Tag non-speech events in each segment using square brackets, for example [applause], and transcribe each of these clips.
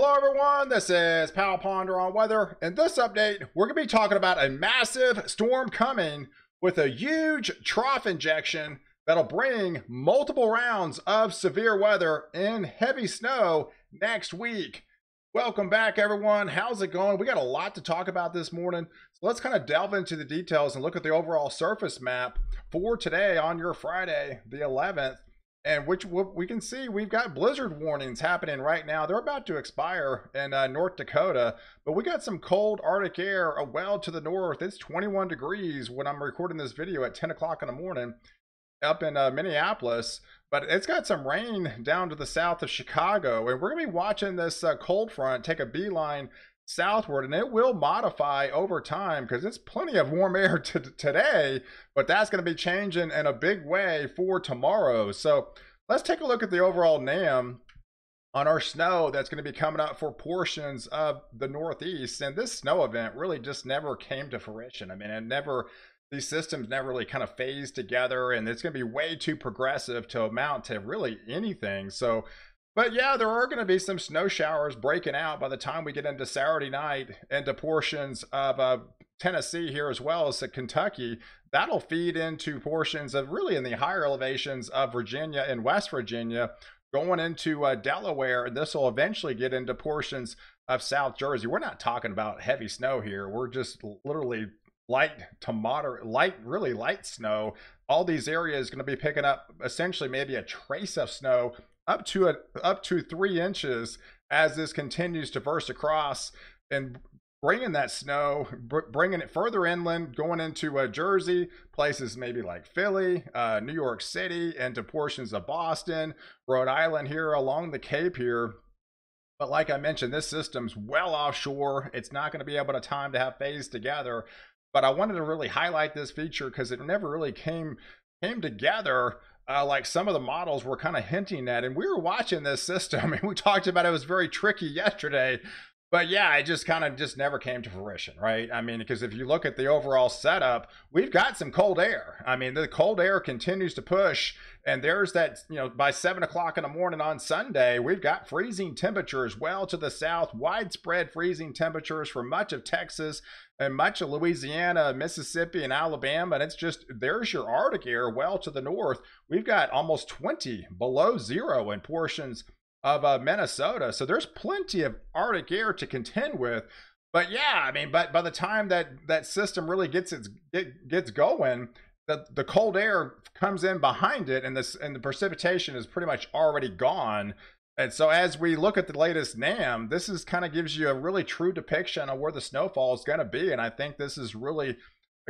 Hello everyone, this is POW Ponder on weather. In this update, we're going to be talking about a massive storm coming with a huge trough ejection that'll bring multiple rounds of severe weather and heavy snow next week. Welcome back everyone. How's it going? We got a lot to talk about this morning. So let's kind of delve into the details and look at the overall surface map for today on your Friday, the 11th and which we can see we've got blizzard warnings happening right now. They're about to expire in uh, North Dakota, but we got some cold Arctic air well to the north. It's 21 degrees when I'm recording this video at 10 o'clock in the morning up in uh, Minneapolis, but it's got some rain down to the south of Chicago, and we're gonna be watching this uh, cold front take a beeline southward and it will modify over time because it's plenty of warm air [laughs] to today but that's going to be changing in a big way for tomorrow. So let's take a look at the overall nam on our snow that's going to be coming up for portions of the northeast and this snow event really just never came to fruition. I mean it never these systems never really kind of phased together and it's going to be way too progressive to amount to really anything. So but yeah, there are going to be some snow showers breaking out by the time we get into Saturday night into portions of uh, Tennessee here as well as Kentucky. That'll feed into portions of really in the higher elevations of Virginia and West Virginia, going into uh, Delaware. And this will eventually get into portions of South Jersey. We're not talking about heavy snow here. We're just literally light to moderate, light, really light snow. All these areas going to be picking up essentially maybe a trace of snow up to a, up to three inches as this continues to burst across and bringing that snow, bringing it further inland, going into uh, Jersey, places maybe like Philly, uh, New York City, into portions of Boston, Rhode Island here along the Cape here. But like I mentioned, this system's well offshore. It's not going to be able to time to have phase together. But I wanted to really highlight this feature because it never really came came together uh, like some of the models were kind of hinting at. And we were watching this system [laughs] and we talked about it was very tricky yesterday. But yeah, it just kind of just never came to fruition, right? I mean, because if you look at the overall setup, we've got some cold air. I mean, the cold air continues to push, and there's that, you know, by seven o'clock in the morning on Sunday, we've got freezing temperatures well to the south, widespread freezing temperatures for much of Texas and much of Louisiana, Mississippi, and Alabama. And it's just there's your Arctic air well to the north. We've got almost 20 below zero in portions of uh, Minnesota. So there's plenty of Arctic air to contend with. But yeah, I mean, but by the time that that system really gets its get, gets going, the the cold air comes in behind it, and this and the precipitation is pretty much already gone. And so as we look at the latest NAM, this is kind of gives you a really true depiction of where the snowfall is going to be, and I think this is really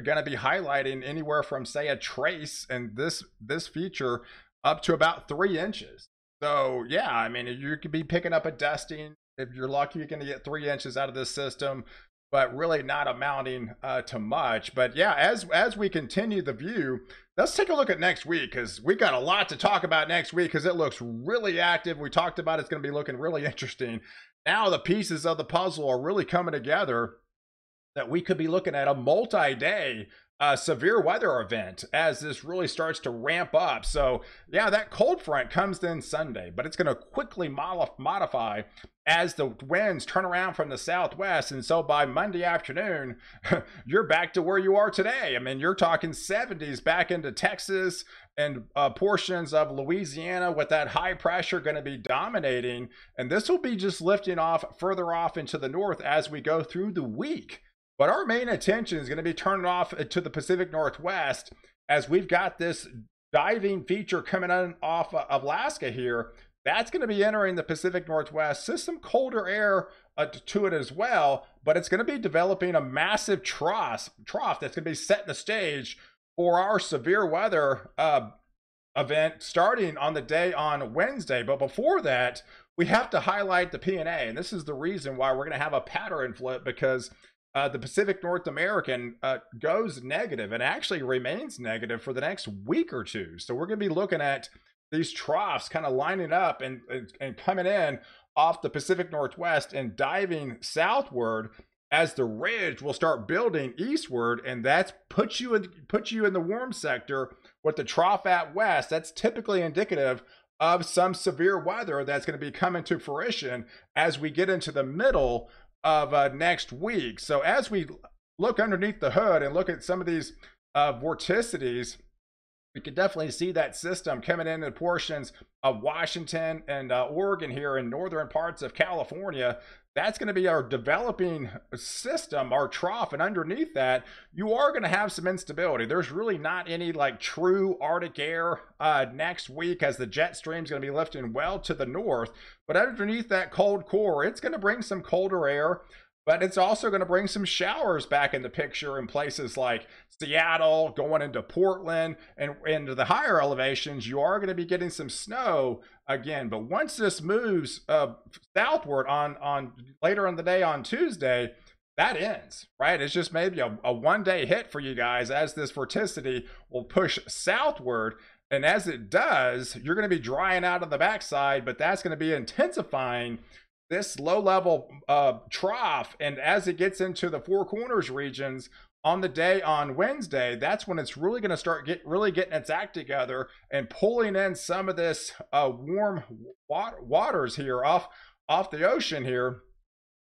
going to be highlighting anywhere from say a trace and this this feature up to about three inches. So yeah, I mean, you could be picking up a dusting. If you're lucky, you're going to get three inches out of this system, but really not amounting uh, to much. But yeah, as as we continue the view, let's take a look at next week because we got a lot to talk about next week because it looks really active. We talked about it's going to be looking really [laughs] interesting. Now the pieces of the puzzle are really coming together that we could be looking at a multi-day a severe weather event as this really starts to ramp up. So, yeah, that cold front comes in Sunday, but it's going to quickly modify as the winds turn around from the southwest. And so by Monday afternoon, [laughs] you're back to where you are today. I mean, you're talking 70s back into Texas and uh, portions of Louisiana with that high pressure going to be dominating. And this will be just lifting off further off into the north as we go through the week. But our main attention is going to be turned off to the Pacific Northwest as we've got this diving feature coming on off of Alaska here. That's going to be entering the Pacific Northwest. System colder air uh, to it as well, but it's going to be developing a massive trough, trough that's going to be setting the stage for our severe weather uh, event starting on the day on Wednesday. But before that, we have to highlight the PNA, and this is the reason why we're going to have a pattern flip because uh, the Pacific North American uh, goes negative and actually remains negative for the next week or two. So we're going to be looking at these troughs kind of lining up and, and, and coming in off the Pacific Northwest and diving southward as the ridge will start building eastward, and that's puts you in puts you in the warm sector with the trough at west. That's typically indicative of some severe weather that's going to be coming to fruition as we get into the middle of uh, next week. So as we look underneath the hood and look at some of these uh, vorticities, we can definitely see that system coming into portions of Washington and uh, Oregon here in northern parts of California. That's going to be our developing system, our trough. And underneath that, you are going to have some instability. There's really not any like true Arctic air uh, next week as the jet stream is going to be lifting well to the north. But underneath that cold core, it's going to bring some colder air but it's also going to bring some showers back in the picture in places like Seattle, going into Portland, and into the higher elevations. You are going to be getting some snow again. But once this moves uh, southward on on later in the day on Tuesday, that ends, right? It's just maybe a, a one day hit for you guys as this vorticity will push southward. And as it does, you're going to be drying out on the backside, but that's going to be intensifying this low level uh, trough. And as it gets into the Four Corners regions on the day on Wednesday, that's when it's really going to start get really getting its act together and pulling in some of this uh, warm water, waters here off off the ocean here.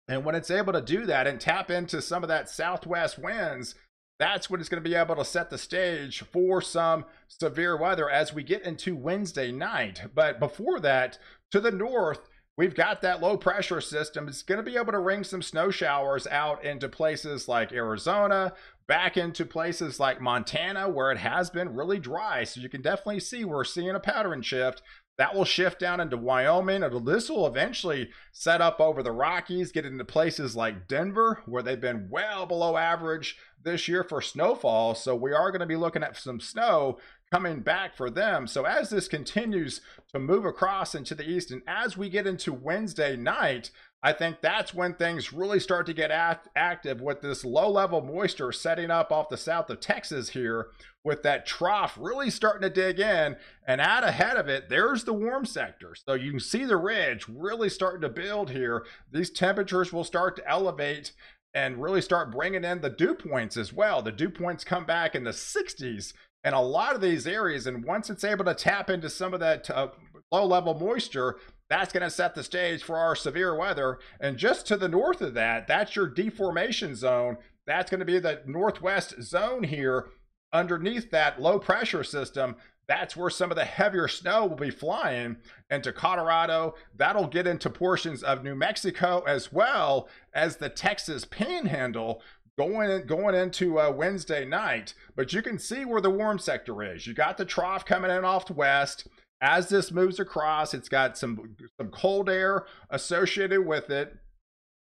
And when it's able to do that and tap into some of that southwest winds, that's when it's going to be able to set the stage for some severe weather as we get into Wednesday night. But before that, to the north, We've got that low pressure system. It's going to be able to ring some snow showers out into places like Arizona, back into places like Montana, where it has been really dry. So you can definitely see we're seeing a pattern shift. That will shift down into Wyoming. This will eventually set up over the Rockies, get into places like Denver, where they've been well below average this year for snowfall. So we are going to be looking at some snow coming back for them. So as this continues to move across into the east, and as we get into Wednesday night, I think that's when things really start to get act- active with this low level moisture setting up off the south of Texas here, with that trough really starting to dig in. And out ahead of it, there's the warm sector. So you can see the ridge really starting to build here. These temperatures will start to elevate and really start bringing in the dew points as well. The dew points come back in the 60s and a lot of these areas. And once it's able to tap into some of that uh, low level moisture, that's going to set the stage for our severe weather. And just to the north of that, that's your deformation zone. That's going to be the northwest zone here underneath that low pressure system. That's where some of the heavier snow will be flying into Colorado. That'll get into portions of New Mexico as well as the Texas panhandle, going going into uh, Wednesday night. But you can see where the warm sector is. You got the trough coming in off the west. As this moves across, it's got some some cold air associated with it.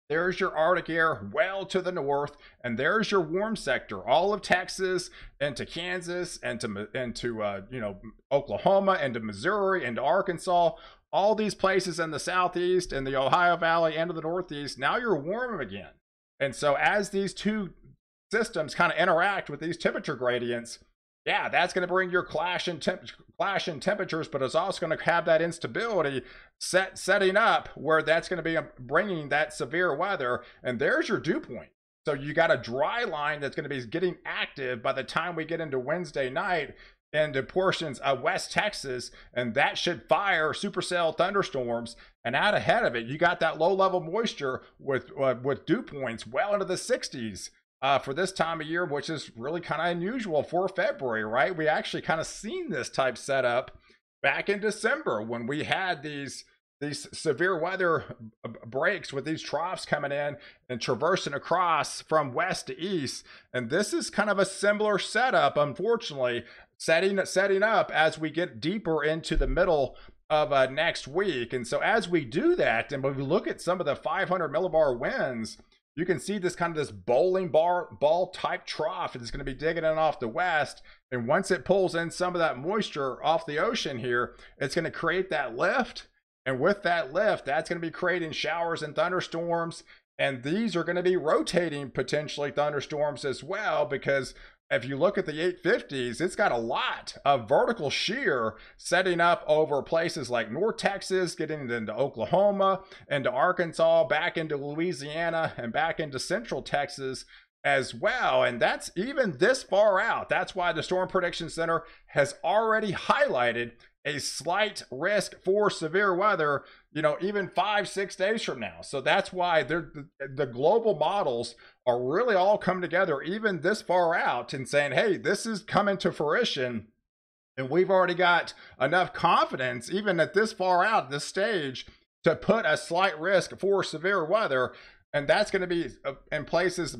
There's your Arctic air well to the north, and there's your warm sector, all of Texas into Kansas and to into uh, you know Oklahoma and to Missouri and to Arkansas. All these places in the southeast and the Ohio Valley and the northeast. Now you're warm again. And so as these two systems kind of interact with these temperature gradients, yeah, that's going to bring your clash in temp- clash in temperatures, but it's also going to have that instability set setting up where that's going to be um, bringing that severe weather. And there's your dew point. So you got a dry line that's going to be getting active by the time we get into Wednesday night into portions of West Texas, and that should fire supercell thunderstorms. And out ahead of it, you got that low level moisture with uh, with dew points well into the 60s uh, for this time of year, which is really kind of unusual for February, right? We actually kind of seen this type setup back in December when we had these these severe weather breaks with these troughs coming in and traversing across from west to east and this is kind of a similar setup unfortunately setting setting up as we get deeper into the middle of uh, next week. And so as we do that, and when we look at some of the 500 millibar winds, you can see this kind of this bowling bar ball type trough it's going to be digging in off the west. And once it pulls in some of that moisture off the ocean here, it's going to create that lift. And with that lift, that's going to be creating showers and thunderstorms. And these are going to be rotating potentially thunderstorms as well because if you look at the 850s, it's got a lot of vertical shear setting up over places like North Texas, getting into Oklahoma, into Arkansas, back into Louisiana, and back into Central Texas as well. And that's even this far out. That's why the Storm Prediction Center has already highlighted a slight risk for severe weather, you know, even five, six days from now. So that's why the, the global models are really all coming together, even this far out, and saying, hey, this is coming to fruition. And we've already got enough confidence, even at this far out, this stage, to put a slight risk for severe weather. And that's going to be uh, in places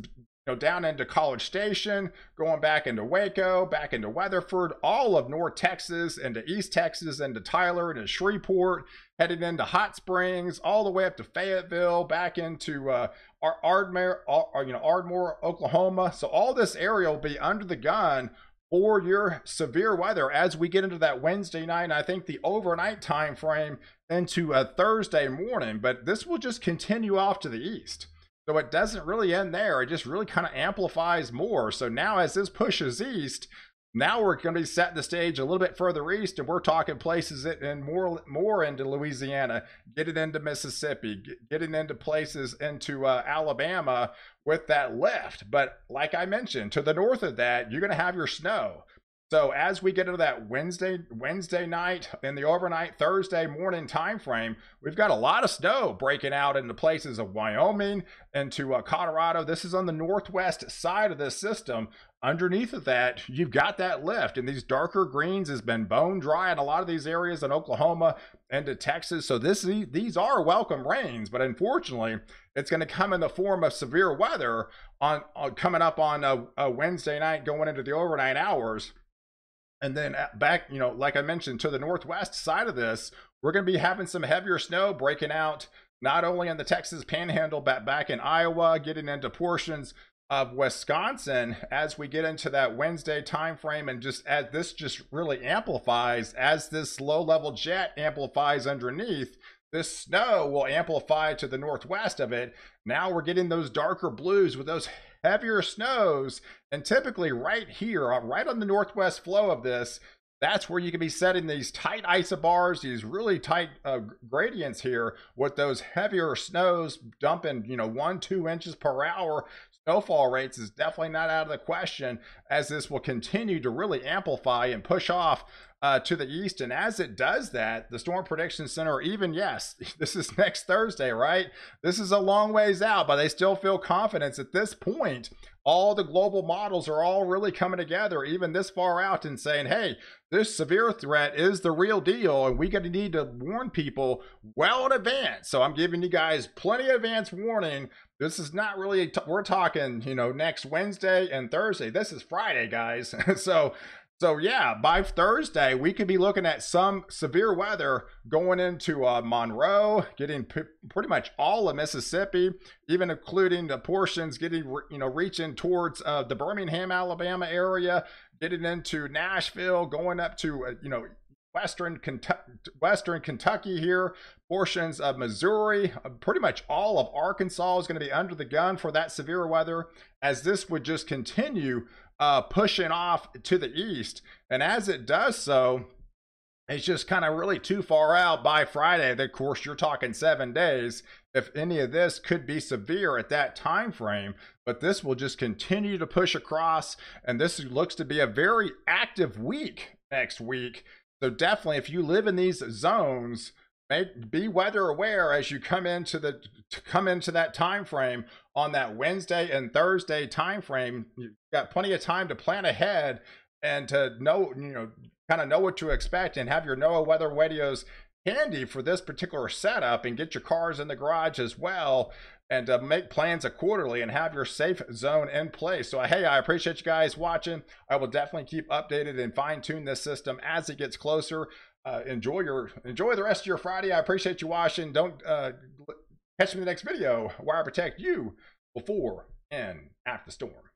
know, down into College Station, going back into Waco, back into Weatherford, all of North Texas, into East Texas, into Tyler, into Shreveport, headed into Hot Springs, all the way up to Fayetteville, back into uh, Ardmore, you know, Ardmore, Oklahoma. So all this area will be under the gun for your severe weather as we get into that Wednesday night. And I think the overnight time frame into a Thursday morning, but this will just continue off to the east. So it doesn't really end there. It just really kind of amplifies more. So now as this pushes east, now we're going to be setting the stage a little bit further east, and we're talking places in more more into Louisiana, getting into Mississippi, getting into places into uh, Alabama with that lift. But like I mentioned, to the north of that, you're going to have your snow. So as we get into that Wednesday Wednesday night and the overnight Thursday morning time frame, we've got a lot of snow breaking out into places of Wyoming into uh, Colorado. This is on the northwest side of this system. Underneath of that, you've got that lift, and these darker greens has been bone dry in a lot of these areas in Oklahoma and to Texas. So this these are welcome rains, but unfortunately, it's going to come in the form of severe weather on, on coming up on a, a Wednesday night, going into the overnight hours. And then uh, back, you know, like I mentioned, to the northwest side of this, we're going to be having some heavier snow breaking out, not only in the Texas panhandle, but back in Iowa, getting into portions of Wisconsin as we get into that Wednesday time frame and just as this just really amplifies as this low level jet amplifies underneath this snow will amplify to the northwest of it. Now we're getting those darker blues with those heavier snows. And typically, right here, uh, right on the northwest flow of this, that's where you can be setting these tight isobars, these really tight uh, gradients here with those heavier snows dumping, you know, one, two inches per hour. Snowfall rates is definitely not out of the question as this will continue to really amplify and push off uh, to the east. And as it does that, the Storm Prediction Center, even yes, [laughs] this is next Thursday, right? This is a long ways out, but they still feel confidence at this point. All the global models are all really coming together, even this far out, and saying, hey, this severe threat is the real deal, and we're going to need to warn people well in advance. So I'm giving you guys plenty of advance warning. This is not really, we're talking, you know, next Wednesday and Thursday. This is Friday, guys. [laughs] so so yeah, by Thursday we could be looking at some severe weather going into uh, Monroe, getting p- pretty much all of Mississippi, even including the portions getting you know reaching towards uh, the Birmingham, Alabama area, getting into Nashville, going up to uh, you know western Kentucky, western Kentucky here, portions of Missouri, pretty much all of Arkansas is going to be under the gun for that severe weather as this would just continue uh, pushing off to the east. And as it does so, it's just kind of really too far out by Friday. Of course, you're talking seven days. If any of this could be severe at that time frame, but this will just continue to push across, and this looks to be a very active week next week. So definitely, if you live in these zones, make be weather aware as you come into the come into that time frame on that Wednesday and Thursday time frame. You've got plenty of time to plan ahead and to know, you know, kind of know what to expect and have your NOAA weather radios handy for this particular setup and get your cars in the garage as well and uh, make plans accordingly and have your safe zone in place. So, hey, I appreciate you guys watching. I will definitely keep updated and fine tune this system as it gets closer. Uh, enjoy your enjoy the rest of your Friday. I appreciate you watching. Don't uh, catch me in the next video where I protect you before and after the storm.